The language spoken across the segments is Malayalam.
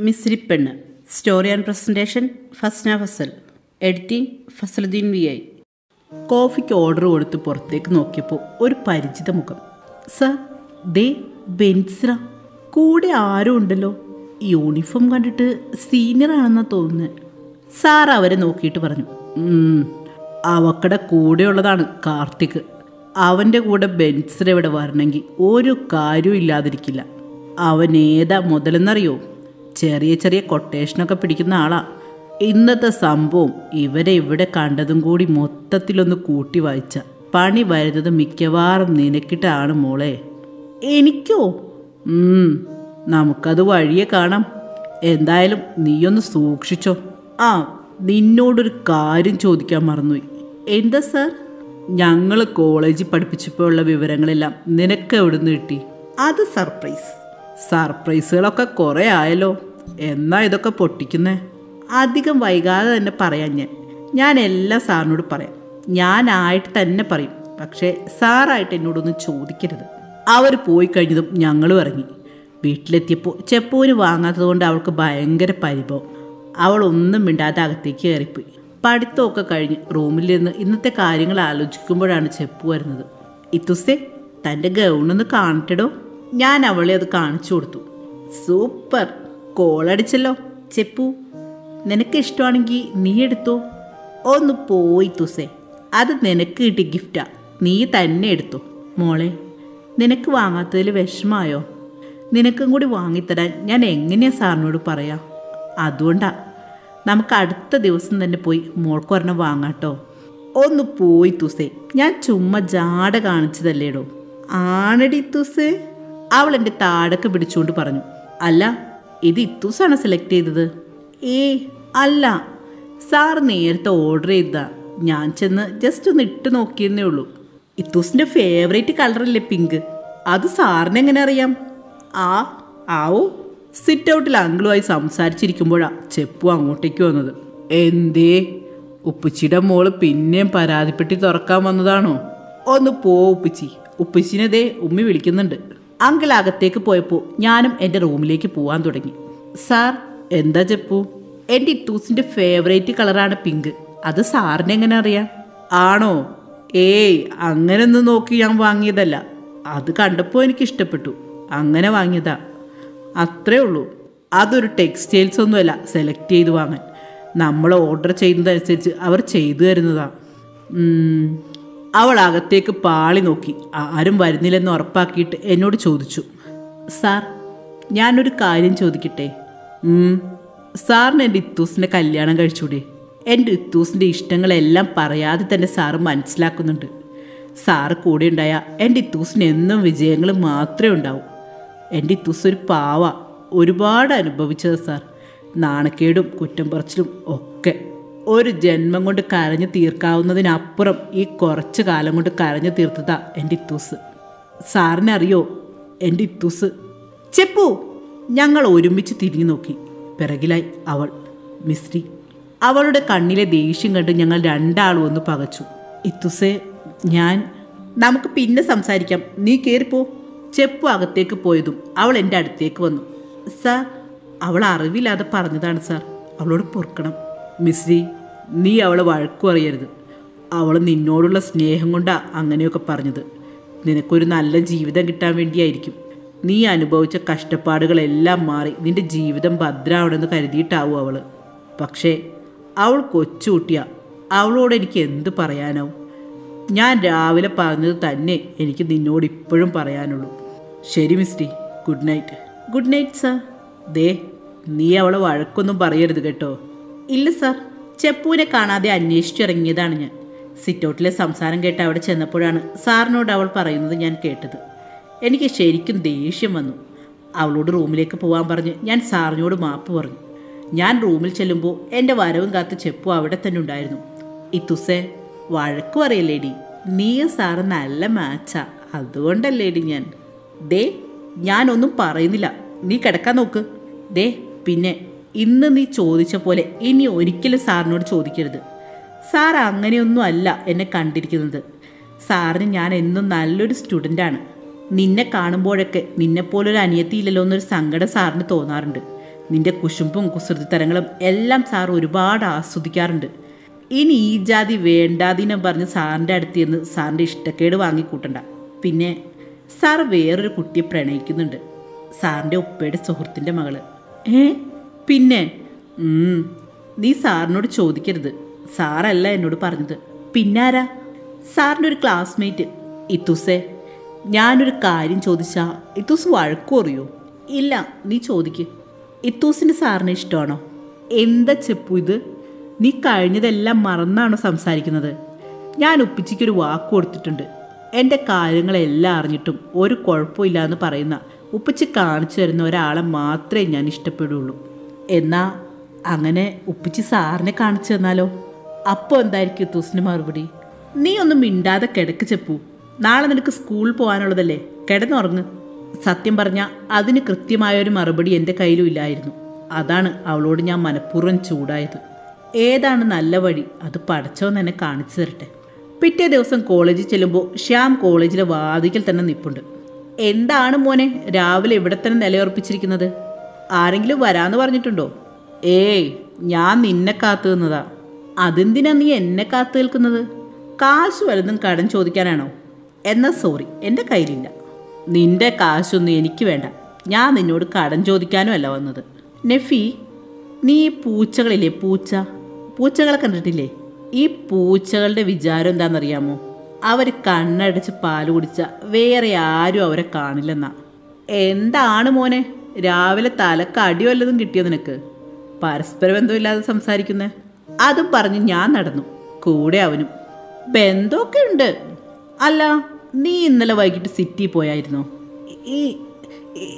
മിസ്രിപ്പെണ്ണ് story and presentation Fasna Fasal. Editing Fasaluddeen V I. കോഫിക്ക് order കൊടുത്ത് പുറത്തേക്ക് നോക്കിയപ്പോൾ ഒരു പരിചിത മുഖം. സർ ദേ ബെൻസിറ. കൂടെ ആരും ഉണ്ടല്ലോ. യൂണിഫോം കണ്ടിട്ട് സീനിയർ ആണെന്നാണ് തോന്നുന്നത് സാർ അവരെ നോക്കിയിട്ട് പറഞ്ഞു. "ഉം, അവക്കടെ കൂടെയുള്ളതാണ് കാർത്തിക്. അവന്റെ കൂടെ ബെൻസിറ ഇവിടെ വരണമെങ്കിൽ ഒരു കാര്യവും ഇല്ലാതിരിക്കില്ല. അവൻ ഏതാ മുതലെന്നറിയോ? ചെറിയ ചെറിയ കൊട്ടേഷനൊക്കെ പിടിക്കുന്ന ആളാ. ഇന്നത്തെ സംഭവം ഇവരെ ഇവിടെ കണ്ടതും കൂടി മൊത്തത്തിലൊന്ന് കൂട്ടി വായിച്ച. പണി വരുന്നത് മിക്കവാറും നിനക്കിട്ടാണ് മോളെ. എനിക്കോ? നമുക്കത് വഴിയെ കാണാം. എന്തായാലും നീയൊന്ന് സൂക്ഷിച്ചോ. ആ നിന്നോടൊരു കാര്യം ചോദിക്കാൻ മറന്നുപോയി. എന്താ സർ? ഞങ്ങൾ കോളേജിൽ പഠിപ്പിച്ചപ്പോൾ ഉള്ള വിവരങ്ങളെല്ലാം നിനക്ക് എവിടുന്ന് കിട്ടി? അത് സർപ്രൈസ് സർപ്രൈസുകളൊക്കെ കുറേ ആയല്ലോ. എന്നാ ഇതൊക്കെ പൊട്ടിക്കുന്നേ? അധികം വൈകാതെ തന്നെ പറയാം ഞാൻ. ഞാൻ എല്ലാ സാറിനോട് പറയാം. ഞാനായിട്ട് തന്നെ പറയും. പക്ഷേ സാറായിട്ട് എന്നോടൊന്നും ചോദിക്കരുത്. അവർ പോയി കഴിഞ്ഞതും ഞങ്ങളും ഇറങ്ങി. വീട്ടിലെത്തിയപ്പോൾ ചെപ്പൂന് വാങ്ങാത്തതുകൊണ്ട് അവൾക്ക് ഭയങ്കര പരിഭവം. അവൾ ഒന്നും മിണ്ടാതെ അകത്തേക്ക് കയറിപ്പോയി. പഠിത്തമൊക്കെ കഴിഞ്ഞ് റൂമിൽ നിന്ന് ഇന്നത്തെ കാര്യങ്ങൾ ആലോചിക്കുമ്പോഴാണ് ചെപ്പു വരുന്നത്. ഇത്തുസേ തന്റെ ഗൗണൊന്ന് കാണട്ടെടോ. ഞാൻ അവളെ അത് കാണിച്ചു കൊടുത്തു. സൂപ്പർ. കോളടിച്ചല്ലോ. ചെപ്പു നിനക്ക് ഇഷ്ടമാണെങ്കിൽ നീ എടുത്തോ? ഒന്ന് പോയി തുസേ. അത് നിനക്ക് കിട്ടി ഗിഫ്റ്റാ. നീ തന്നെ എടുത്തോ. മോളെ നിനക്ക് വാങ്ങാത്തതിൽ വിഷമായോ? നിനക്കും കൂടി വാങ്ങിത്തരാൻ ഞാൻ എങ്ങനെയാ സാറിനോട് പറയാം? അതുകൊണ്ടാ. നമുക്ക് അടുത്ത ദിവസം തന്നെ പോയി മോൾക്കൊരെണ്ണം വാങ്ങാട്ടോ. ഒന്ന് പോയി തുസേ. ഞാൻ ചുമ്മാ ജാട കാണിച്ചതല്ലേടോ. ആണടി തുസേ. അവൾ എന്റെ താടൊക്കെ പിടിച്ചുകൊണ്ട് പറഞ്ഞു. അല്ല ഇത് ഇത്തൂസാണ് സെലക്ട് ചെയ്തത്? ഏ അല്ല. സാർ നേരത്തെ ഓർഡർ ചെയ്താ. ഞാൻ ചെന്ന് ജസ്റ്റ് ഒന്ന് ഇട്ട് നോക്കിയെന്നേ ഉള്ളൂ. ഇത്തൂസിന്റെ ഫേവറേറ്റ് കളറല്ലേ പിങ്ക് അത് സാറിന് എങ്ങനെ അറിയാം? ആ ആവോ. സിറ്റ് ഔട്ടിൽ അങ്കിളുമായി സംസാരിച്ചിരിക്കുമ്പോഴാണ് ചെപ്പു അങ്ങോട്ടേക്ക് വന്നത്. എന്തേ? ഉപ്പച്ചിയുടെ മോൾ പിന്നെയും പരാതിപ്പെട്ടി തുറക്കാൻ വന്നതാണോ? ഒന്ന് പോ ഉപ്പച്ചി. ഉപ്പച്ചിനെ ദേ ഉമ്മി വിളിക്കുന്നുണ്ട്. അങ്കിൾ പോയപ്പോൾ ഞാനും എന്റെ റൂമിലേക്ക് പോവാൻ തുടങ്ങി. സാർ എന്താ ചെപ്പു എന്റെ ഇത്തൂസിന്റെ ഫേവറേറ്റ് കളറാണ് പിങ്ക് അത് സാറിന് എങ്ങനെ അറിയാം? ആണോ? ഏയ് അങ്ങനൊന്നും നോക്കി ഞാൻ വാങ്ങിയതല്ല. അത് കണ്ടപ്പോൾ എനിക്ക് ഇഷ്ടപ്പെട്ടു. അങ്ങനെ വാങ്ങിയതാ. അത്രേ ഉള്ളൂ. അതൊരു ടെക്സ്റ്റൈൽസ് ഒന്നുമല്ല സെലക്ട് ചെയ്ത് വാങ്ങാൻ. നമ്മൾ ഓർഡർ ചെയ്യുന്നതനുസരിച്ച് അവർ ചെയ്തു തരുന്നതാ. ഉം. അവൾ അകത്തേക്ക് പാളി നോക്കി. ആരും വരുന്നില്ലെന്ന് ഉറപ്പാക്കിയിട്ട് എന്നോട് ചോദിച്ചു. സാർ ഞാനൊരു കാര്യം ചോദിക്കട്ടെ. സാറിന് എന്റെ ഇത്തൂസിന്റെ കല്യാണം കഴിച്ചൂടെ? എന്റെ ഇത്തൂസിന്റെ ഇഷ്ടങ്ങളെല്ലാം പറയാതെ തന്നെ സാറ് മനസ്സിലാക്കുന്നുണ്ട്. സാറ് കൂടെ ഉണ്ടായ എന്റെ ഇത്തൂസിന് എന്നും വിജയങ്ങൾ മാത്രമേ ഉണ്ടാവൂ. എന്റെ ഇത്തൂസ് ഒരു പാവ. ഒരുപാട് അനുഭവിച്ചത് സാർ. നാണക്കേടും കുറ്റം പറച്ചിലും ഒക്കെ. ഒരു ജന്മം കൊണ്ട് കരഞ്ഞു തീർക്കാവുന്നതിനപ്പുറം ഈ കുറച്ച് കാലം കൊണ്ട് കരഞ്ഞു തീർത്തതാ എന്റെ ഇത്തൂസ്. സാറിനറിയോ എന്റെ ഇത്തൂസ്? ചെപ്പു ഞങ്ങൾ ഒരുമിച്ച് തിരിഞ്ഞു നോക്കി. പിറകിലായി അവൾ മിസ്രി അവളുടെ കണ്ണിലെ ദേഷ്യം കണ്ട് ഞങ്ങൾ രണ്ടാളും ഒന്ന് പകച്ചു. ഇത്തുസേ ഞാൻ നമുക്ക് പിന്നെ സംസാരിക്കാം. നീ കയറിപ്പോ ചെപ്പു അകത്തേക്ക് പോയതും അവൾ എന്റെ അടുത്തേക്ക് വന്നു. സാർ അവൾ അറിവില്ലാതെ പറഞ്ഞതാണ് സാർ. അവളോട് പൊറുക്കണം. മിസ്രി നീ അവളെ വഴക്കു അറിയരുത്. അവൾ നിന്നോടുള്ള സ്നേഹം കൊണ്ടാ അങ്ങനെയൊക്കെ പറഞ്ഞത്. നിനക്കൊരു നല്ല ജീവിതം കിട്ടാൻ വേണ്ടിയായിരിക്കും. നീ അനുഭവിച്ച കഷ്ടപ്പാടുകളെല്ലാം മാറി നിന്റെ ജീവിതം ഭദ്രാവണമെന്ന് കരുതിയിട്ടാവും അവൾ പക്ഷേ അവൾ കൊച്ചുകുട്ടിയാ. അവളോട് എനിക്ക് എന്ത് പറയാനാവും? ഞാൻ രാവിലെ പറഞ്ഞത് തന്നെ എനിക്ക് നിന്നോട് ഇപ്പോഴും പറയാനുള്ളൂ. ശരി Misty. Good night. Good night sir. ദേ നീ അവളെ വഴക്കൊന്നും പറയരുത് കേട്ടോ. ഇല്ല സാർ. ചെപ്പുവിനെ കാണാതെ അന്വേഷിച്ചിറങ്ങിയതാണ് ഞാൻ. സിറ്റൗട്ടിലെ സംസാരം കേട്ട് അവിടെ ചെന്നപ്പോഴാണ് സാറിനോട് അവൾ പറയുന്നത് ഞാൻ കേട്ടത്. എനിക്ക് ശരിക്കും ദേഷ്യം വന്നു. അവളോട് റൂമിലേക്ക് പോകാൻ പറഞ്ഞ് ഞാൻ സാറിനോട് മാപ്പ് പറഞ്ഞു. ഞാൻ റൂമിൽ ചെല്ലുമ്പോൾ എന്റെ വരവും കാത്ത് ചെപ്പു അവിടെ തന്നെ ഉണ്ടായിരുന്നു. ഇത്തുസേ വഴക്കു പറയല്ലേടി. നീയും സാറ് നല്ല മാച്ചാ. അതുകൊണ്ടല്ലേടി ഞാൻ. ദേ ഞാനൊന്നും പറയുന്നില്ല. നീ കിടക്കാൻ നോക്ക്. ദേ പിന്നെ ഇന്ന് നീ ചോദിച്ച പോലെ ഇനി ഒരിക്കലും സാറിനോട് ചോദിക്കരുത്. സാർ അങ്ങനെയൊന്നും അല്ല എന്നെ കണ്ടിരിക്കുന്നത്. സാറിന് ഞാൻ എന്നും നല്ലൊരു സ്റ്റുഡന്റാണ് നിന്നെ കാണുമ്പോഴൊക്കെ നിന്നെപ്പോലൊരു അനിയത്തിയില്ലല്ലോ എന്നൊരു സങ്കടം സാറിന് തോന്നാറുണ്ട്. നിന്റെ കുശുമ്പും കുസൃതിത്തരങ്ങളും എല്ലാം സാർ ഒരുപാട് ആസ്വദിക്കാറുണ്ട്. ഇനി ഈ ജാതി വേണ്ടാതിനം പറഞ്ഞ് സാറിന്റെ അടുത്ത് നിന്ന് സാറിന്റെ ഇഷ്ടക്കേട് വാങ്ങിക്കൂട്ടണ്ട. പിന്നെ സാർ വേറൊരു കുട്ടിയെ പ്രണയിക്കുന്നുണ്ട്. സാറിന്റെ ഉപ്പയുടെ സുഹൃത്തിന്റെ മകൾ. ഏ? പിന്നെ നീ സാറിനോട് ചോദിക്കരുത്. സാറല്ല എന്നോട് പറഞ്ഞത്. പിന്നാരാ? സാറിന്റെ ഒരു ക്ലാസ്മേറ്റ് ഇത്തുസേ. ഞാനൊരു കാര്യം ചോദിച്ചാ ഇത്തൂസ് വഴക്കു അറിയോ ഇല്ല നീ ചോദിക്ക്. ഇത്തൂസിന്റെ സാറിനെ ഇഷ്ടമാണോ? എന്താ ചെപ്പു ഇത്? നീ കഴിഞ്ഞതെല്ലാം മറന്നാണോ സംസാരിക്കുന്നത്? ഞാൻ ഉപ്പിച്ചിക്കൊരു വാക്ക് കൊടുത്തിട്ടുണ്ട്. എന്റെ കാര്യങ്ങളെല്ലാം അറിഞ്ഞിട്ടും ഒരു കുഴപ്പമില്ല എന്ന് പറയുന്ന ഉപ്പിച്ച് കാണിച്ചു തരുന്ന ഒരാളെ മാത്രമേ ഞാൻ ഇഷ്ടപ്പെടുള്ളൂ. എന്നാ അങ്ങനെ ഉപ്പിച്ച് സാറിനെ കാണിച്ചു തന്നാലോ? അപ്പോൾ എന്തായിരിക്കും തുസ്നു മറുപടി? നീ ഒന്നും മിണ്ടാതെ കിടക്ക് ചെപ്പു. നാളെ നിനക്ക് സ്കൂളിൽ പോകാനുള്ളതല്ലേ? കിടന്നുറങ്ങ്. സത്യം പറഞ്ഞ അതിന് കൃത്യമായൊരു മറുപടി എന്റെ കയ്യിലും ഇല്ലായിരുന്നു. അതാണ് അവളോട് ഞാൻ മനഃപൂർവം ചൂടായത്. ഏതാണ് നല്ല വഴി? അത് പഠിച്ചോന്ന് എന്നെ കാണിച്ചു തരട്ടെ. പിറ്റേ ദിവസം കോളേജിൽ ചെല്ലുമ്പോൾ ശ്യാം കോളേജിലെ വാതിക്കൽ തന്നെ നിപ്പുണ്ട്. എന്താണ് മോനെ? രാവിലെ ഇവിടെ തന്നെ നിലയുറപ്പിച്ചിരിക്കുന്നത്? ആരെങ്കിലും വരാന്ന് പറഞ്ഞിട്ടുണ്ടോ? ഏയ് ഞാൻ നിന്നെ കാത്തു നിന്നതാ. അതെന്തിനാ നീ എന്നെ കാത്തു നിൽക്കുന്നത്? കാശ് വലുതും കടം ചോദിക്കാനാണോ? എന്നാ സോറി എന്റെ കയ്യിലില്ല. നിന്റെ കാശൊന്നും എനിക്ക് വേണ്ട. ഞാൻ നിന്നോട് കടം ചോദിക്കാനും അല്ല വന്നത്. നെഫി നീ ഈ പൂച്ചകളില്ലേ പൂച്ച? പൂച്ചകളെ കണ്ടിട്ടില്ലേ? ഈ പൂച്ചകളുടെ വിചാരം എന്താണെന്നറിയാമോ? അവർ കണ്ണടച്ച് പാൽ കുടിച്ച വേറെ ആരും അവരെ കാണില്ലെന്നാ. എന്താണ് മോനെ? രാവിലെ തലക്ക് അടി വല്ലതും കിട്ടിയോ നിനക്ക്? പരസ്പര ബന്ധമില്ലാതെ സംസാരിക്കുന്നേ? അതും പറഞ്ഞ് ഞാൻ നടന്നു. കൂടെ അവനും. ബന്ധമൊക്കെ ഉണ്ട്? അല്ല നീ ഇന്നലെ വൈകിട്ട് സിറ്റി പോയായിരുന്നോ? ഈ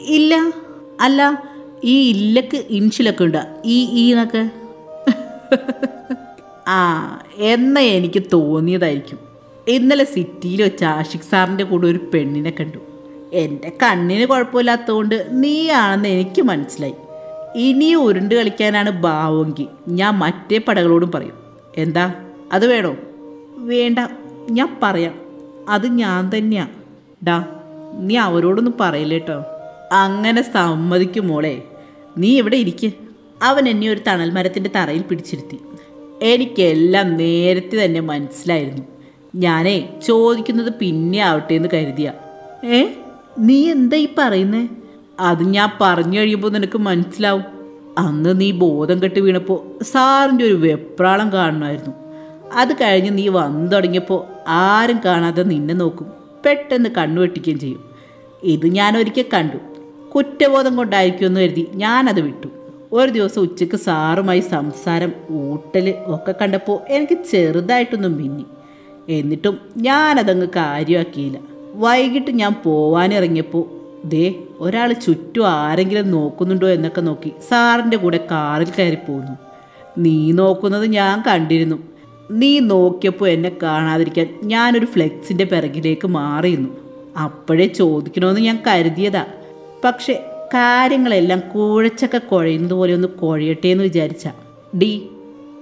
ഇല്ല. അല്ല ഈ ഇല്ലക്ക് ഇൻഷിലൊക്കെ ഉണ്ട്? ഈ ഈ എന്നൊക്കെ? ആ എന്നാ എനിക്ക് തോന്നിയതായിരിക്കും. ഇന്നലെ സിറ്റിയിൽ വെച്ച് ആഷിഖ് സാറിന്റെ കൂടെ ഒരു പെണ്ണിനെ കണ്ടു. എന്റെ കണ്ണിന് കുഴപ്പമില്ലാത്തതുകൊണ്ട് നീയാണെന്ന് എനിക്ക് മനസ്സിലായി. ഇനി ഉരുണ്ട് കളിക്കാനാണ് ഭാവമെങ്കിൽ ഞാൻ മറ്റേ പടകളോടും പറയും. എന്താ? അത് വേണോ? വേണ്ട. ഞാൻ പറയാം. അത് ഞാൻ തന്നെയാ. ഡാ നീ അവരോടൊന്നും പറയില്ലേട്ടോ അങ്ങനെ സമ്മതിക്കും മോളെ. നീ ഇവിടെ ഇരിക്ക്? അവൻ എന്നെ ഒരു തണൽ മരത്തിന്റെ തറയിൽ പിടിച്ചിരുത്തി. എനിക്കെല്ലാം നേരത്തെ തന്നെ മനസ്സിലായിരുന്നു. ഞാനേ ചോദിക്കുന്നത് പിന്നെ ആവട്ടെ എന്ന് കരുതിയ. ഏ? നീ എന്താ ഈ പറയുന്നേ? അത് ഞാൻ പറഞ്ഞു കഴിയുമ്പോൾ നിനക്ക് മനസ്സിലാവും. അന്ന് നീ ബോധം കെട്ട് വീണപ്പോൾ സാറിന്റെ ഒരു വെപ്രാളം കാണണമായിരുന്നു. അത് കഴിഞ്ഞ് നീ വന്നു തുടങ്ങിയപ്പോൾ ആരും കാണാതെ നിന്നെ നോക്കും. പെട്ടെന്ന് കണ്ണുവെട്ടിക്കുകയും ചെയ്യും. ഇത് ഞാൻ ഒരിക്കൽ കണ്ടു. കുറ്റബോധം കൊണ്ടായിരിക്കുമെന്ന് കരുതി ഞാനത് വിട്ടു. ഒരു ദിവസം ഉച്ചയ്ക്ക് സാറുമായി സംസാരം ഊട്ടൽ ഒക്കെ കണ്ടപ്പോൾ എനിക്ക് ചെറുതായിട്ടൊന്നും മിന്നി. എന്നിട്ടും ഞാനതങ്ങ് കാര്യമാക്കിയില്ല. വൈകിട്ട് ഞാൻ പോവാനിറങ്ങിയപ്പോൾ ദേ ഒരാൾ ചുറ്റും ആരെങ്കിലും നോക്കുന്നുണ്ടോ എന്നൊക്കെ നോക്കി സാറിന്റെ കൂടെ കാറിൽ കയറി പോന്നു. നീ നോക്കുന്നത് ഞാൻ കണ്ടിരുന്നു. നീ നോക്കിയപ്പോൾ എന്നെ കാണാതിരിക്കാൻ ഞാനൊരു ഫ്ലെക്സിന്റെ പിറകിലേക്ക് മാറിയിരുന്നു. അപ്പോഴേ ചോദിക്കണമെന്ന് ഞാൻ കരുതിയതാ. പക്ഷേ കാര്യങ്ങളെല്ലാം കുഴച്ചൊക്കെ കുഴയുന്നത് പോലെ ഒന്ന് കുഴയട്ടെ എന്ന് വിചാരിച്ച. ഡി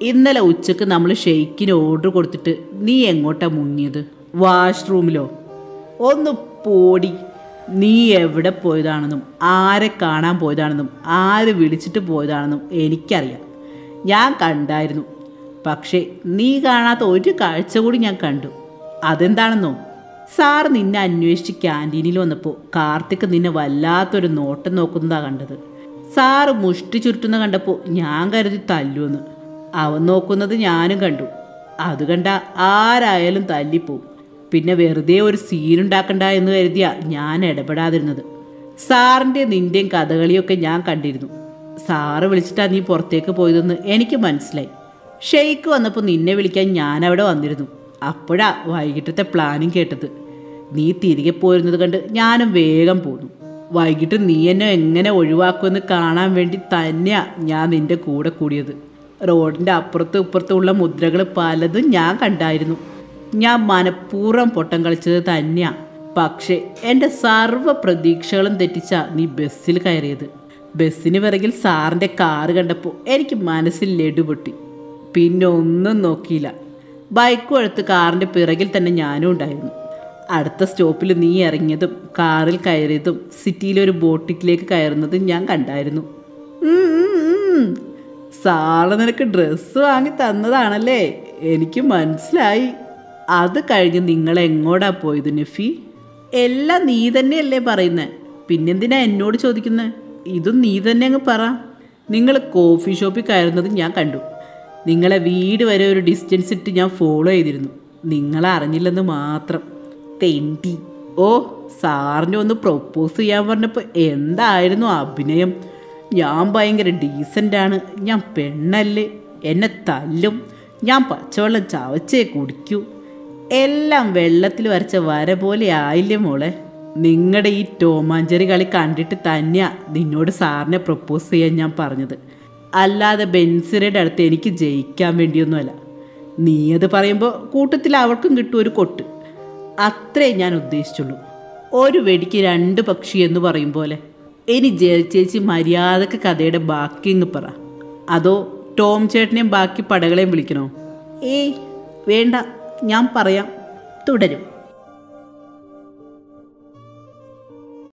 ഇന്നലെ ഉച്ചയ്ക്ക് നമ്മൾ ഷെയ്ക്കിന് ഓർഡർ കൊടുത്തിട്ട് നീ എങ്ങോട്ടാ മുങ്ങിയത്? വാഷ്റൂമിലോ ഒന്ന് പോടി. നീ എവിടെ പോയതാണെന്നും ആരെ കാണാൻ പോയതാണെന്നും ആര് വിളിച്ചിട്ട് പോയതാണെന്നും എനിക്കറിയാം. ഞാൻ കണ്ടായിരുന്നു. പക്ഷേ നീ കാണാത്ത ഒരു കാഴ്ച കൂടി ഞാൻ കണ്ടു. അതെന്താണെന്നോ? സാർ നിന്നെ അന്വേഷിച്ച് ക്യാന്റീനിൽ വന്നപ്പോൾ കാർത്തിക് നിന്നെ വല്ലാത്തൊരു നോട്ടം നോക്കുന്നതാ കണ്ടത്. സാറ് മുഷ്ടി ചുരുട്ടുന്ന കണ്ടപ്പോൾ ഞാൻ കരുതി തല്ലുവെന്ന്. അവൻ നോക്കുന്നത് ഞാനും കണ്ടു. അത് കണ്ട ആരായാലും തല്ലിപ്പോവും. പിന്നെ വെറുതെ ഒരു സീനുണ്ടാക്കണ്ട എന്ന് കരുതിയ ഞാൻ ഇടപെടാതിരുന്നത്. സാറിന്റെ നിന്റെയും കഥകളിയൊക്കെ ഞാൻ കണ്ടിരുന്നു. സാറ് വിളിച്ചിട്ടാണ് നീ പുറത്തേക്ക് പോയതെന്ന് എനിക്ക് മനസ്സിലായി. ഷെയ്ക്ക് വന്നപ്പോൾ നിന്നെ വിളിക്കാൻ ഞാൻ അവിടെ വന്നിരുന്നു. അപ്പോഴാ വൈകിട്ടത്തെ പ്ലാനും കേട്ടത്. നീ തിരികെ പോരുന്നത് കണ്ട് ഞാനും വേഗം പോന്നു. വൈകിട്ട് നീ എന്നെ എങ്ങനെ ഒഴിവാക്കുമെന്ന് കാണാൻ വേണ്ടി തന്നെയാ ഞാൻ നിന്റെ കൂടെ കൂടിയത്. റോഡിന്റെ അപ്പുറത്തും ഇപ്പുറത്തുമുള്ള മുദ്രകൾ പലതും ഞാൻ കണ്ടായിരുന്നു. ഞാൻ മനഃപൂർവം പൊട്ടം കളിച്ചത് തന്നെയാ. പക്ഷേ എന്റെ സർവ പ്രതീക്ഷകളും തെറ്റിച്ച നീ ബസ്സിൽ കയറിയത്. ബസ്സിന് പിറകിൽ സാറിന്റെ കാറ് കണ്ടപ്പോൾ എനിക്ക് മനസ്സിൽ ലഡുപൊട്ടി പിന്നെ ഒന്നും നോക്കിയില്ല. ബൈക്കും എടുത്ത് കാറിന്റെ പിറകിൽ തന്നെ ഞാനും ഉണ്ടായിരുന്നു. അടുത്ത സ്റ്റോപ്പിൽ നീ ഇറങ്ങിയതും കാറിൽ കയറിയതും സിറ്റിയിലെ ഒരു ബോട്ടിക്കിലേക്ക് കയറുന്നതും ഞാൻ കണ്ടായിരുന്നു. സാറ് നിനക്ക് ഡ്രസ്സ് വാങ്ങി തന്നതാണല്ലേ? എനിക്ക് മനസ്സിലായി. അത് കഴിഞ്ഞ് നിങ്ങൾ എങ്ങോടാ പോയത് നഫി? എല്ലാം നീ തന്നെയല്ലേ പറയുന്നത് പിന്നെന്തിനാ എന്നോട് ചോദിക്കുന്നത് ഇതും നീ തന്നെ അങ്ങ് പറ. നിങ്ങൾ കോഫി ഷോപ്പിൽ കയറുന്നത് ഞാൻ കണ്ടു. നിങ്ങളെ വീട് വരെ ഒരു ഡിസ്റ്റൻസ് ഇട്ട് ഞാൻ ഫോളോ ചെയ്തിരുന്നു. നിങ്ങളെ അറിഞ്ഞില്ലെന്ന് മാത്രം. തെണ്ടി. ഓ സാറിനെ ഒന്ന് പ്രൊപ്പോസ് ചെയ്യാൻ പറഞ്ഞപ്പോൾ എന്തായിരുന്നു അഭിനയം? ഞാൻ ഭയങ്കര ഡീസന്റാണ് ഞാൻ പെണ്ണല്ലേ. എന്നെ തല്ലും. ഞാൻ പച്ചവെള്ളം ചവച്ചേ കുടിക്കൂ. എല്ലാം വെള്ളത്തിൽ വരച്ച വര പോലെ ആയില്ലേ മോളെ? നിങ്ങളുടെ ഈ ടോമാഞ്ചറി കളി കണ്ടിട്ട് തന്നെയാ നിന്നോട് സാറിനെ പ്രപ്പോസ് ചെയ്യാൻ ഞാൻ പറഞ്ഞത്. അല്ലാതെ ബെൻസിറയുടെ അടുത്ത് എനിക്ക് ജയിക്കാൻ വേണ്ടിയൊന്നുമല്ല. നീ അത് പറയുമ്പോൾ കൂട്ടത്തിൽ അവൾക്കും കിട്ടും ഒരു കൊട്ട്. അത്രേ ഞാൻ ഉദ്ദേശിച്ചുള്ളൂ. ഒരു വെടിക്ക് രണ്ട് പക്ഷി എന്ന് പറയും പോലെ. ഇനി ജയിച്ചേച്ചി ചേച്ചി മര്യാദയ്ക്ക് കഥയുടെ ബാക്കി ഇങ്ങ് പറ. അതോ ടോം ചേട്ടനെയും ബാക്കി പടകളെയും വിളിക്കണോ? ഏയ് വേണ്ട. ഞാൻ പറയാം തുടരും.